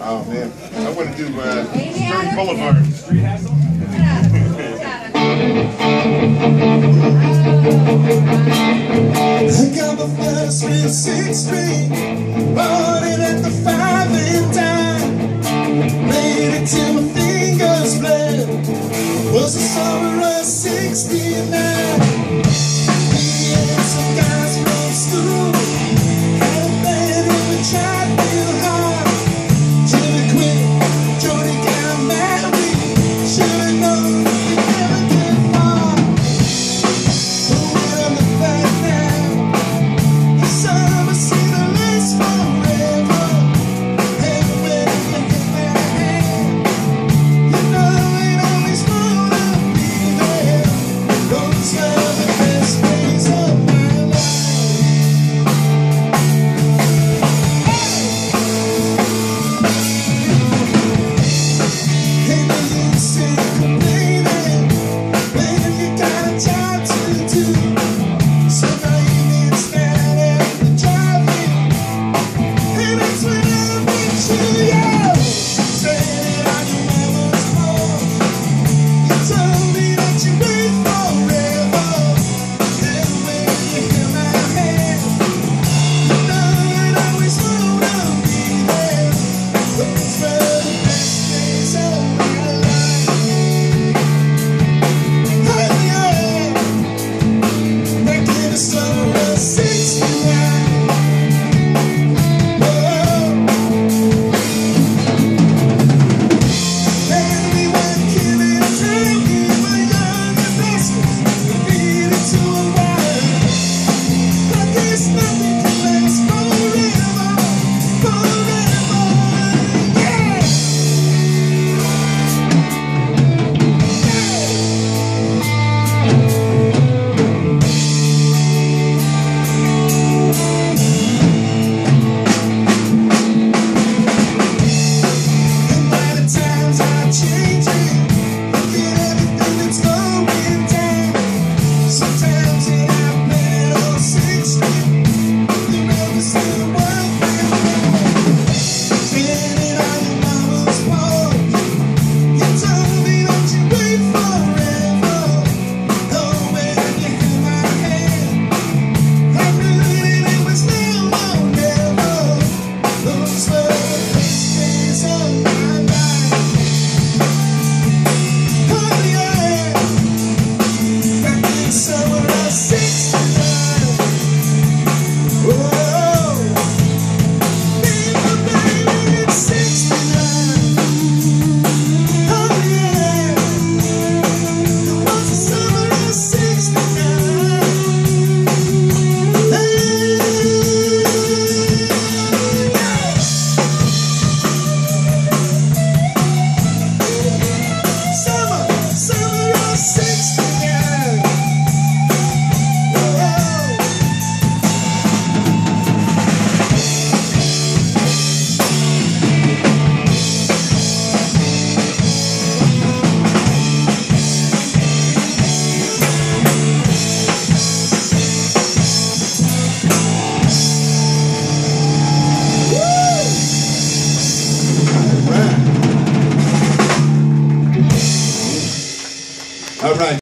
Oh man, I want to do uh, Street Boulevard. Street I got my first real six string, bought it at the five and dime, played it till my fingers bled. Was the summer of '69. All right.